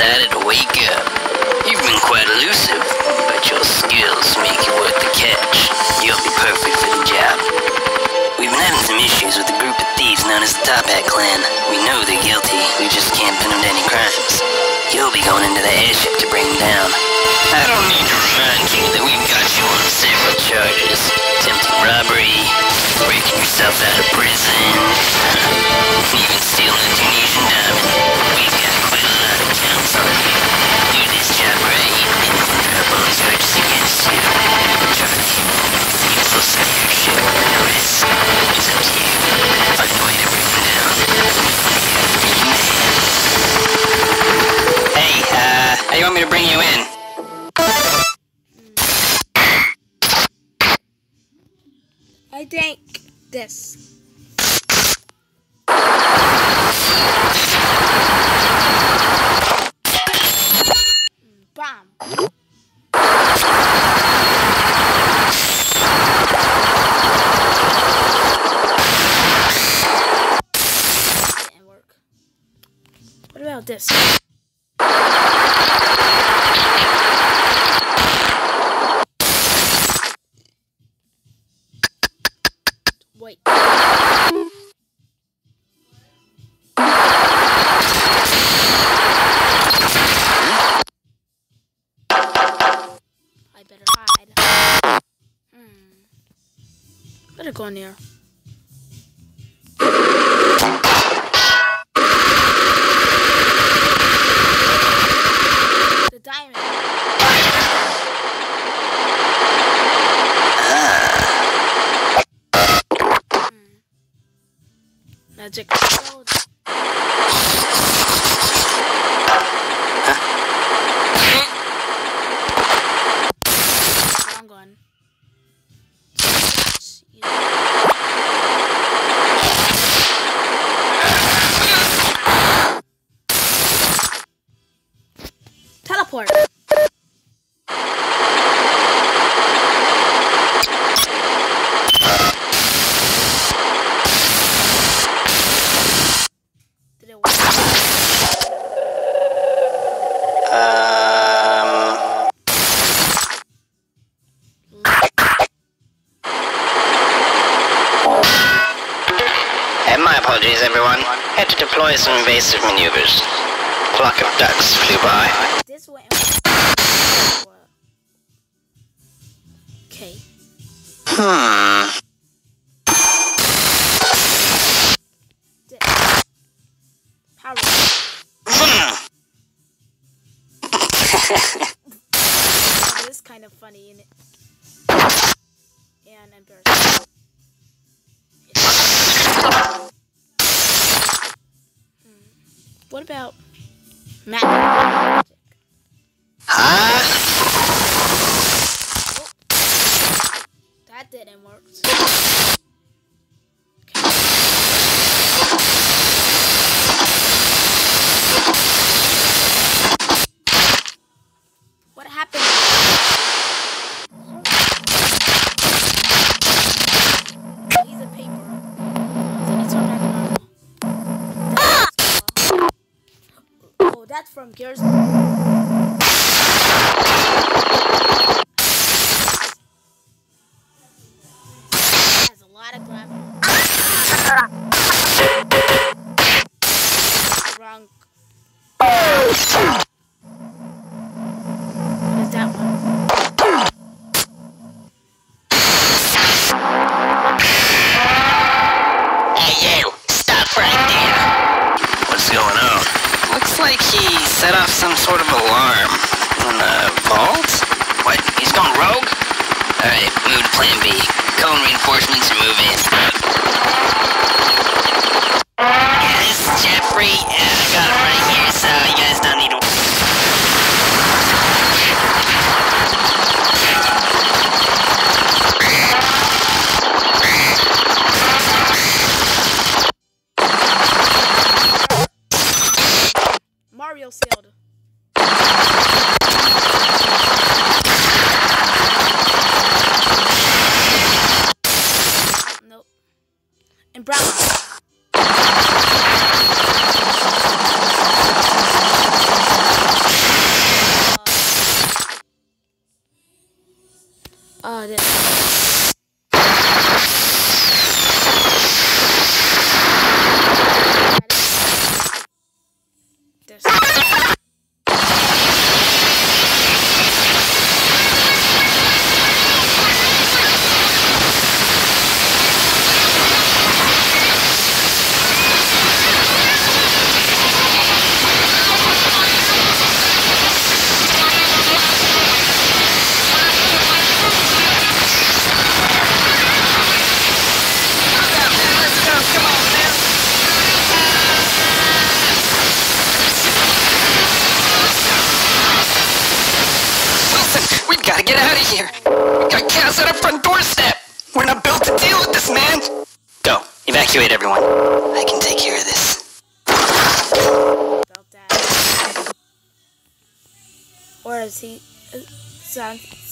decided to wake up. You've been quite elusive, but your skills make you worth the catch. You'll be perfect for the job. We've been having some issues with a group of thieves known as the Toppat Clan. We know they're guilty, we just can't pin them to any crimes. You'll be going into the airship to bring them down. I don't need to remind you that we've got you on several charges. Attempting robbery, breaking yourself out of prison, me to bring you in? I think this. Bomb. What about this? Wait. I better hide. Hmm. Better go in there. Magic. One. Teleport. Um. And my apologies, everyone. Had to deploy some evasive maneuvers. Flock of ducks flew by. This went. Okay. Hmm. Power. It is kind of funny, and. And embarrassing. Hmm. What about magic? That's from Gears. Set off some sort of alarm in the uh, vault? What? He's gone rogue? Alright, move to plan B. Cone reinforcements and move Adem. Out of here. We got chaos at our front doorstep. We're not built to deal with this, man. Go, evacuate everyone. I can take care of this. Or is he? Sounds.